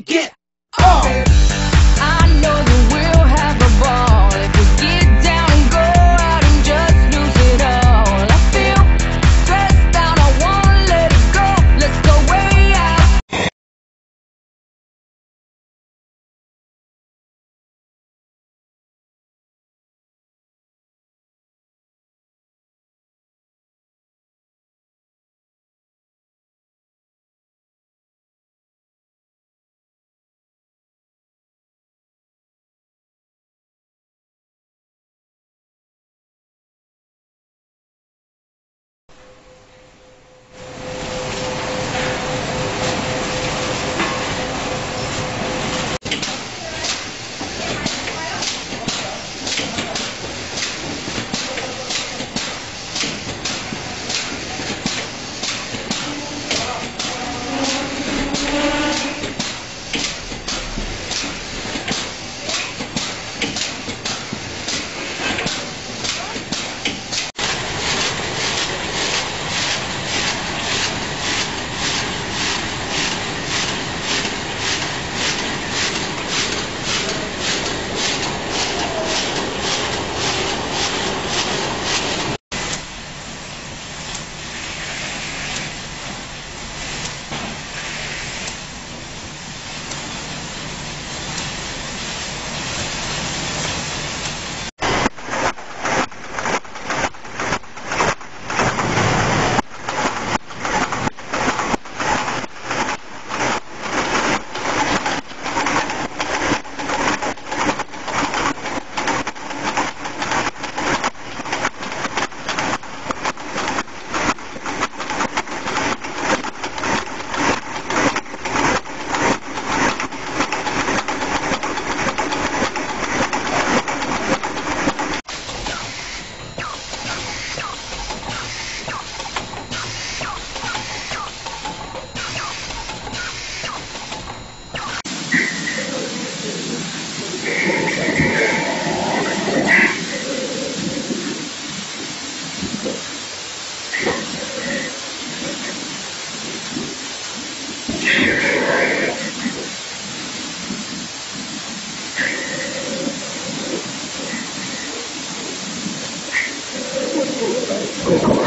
get. Oh. Thank you.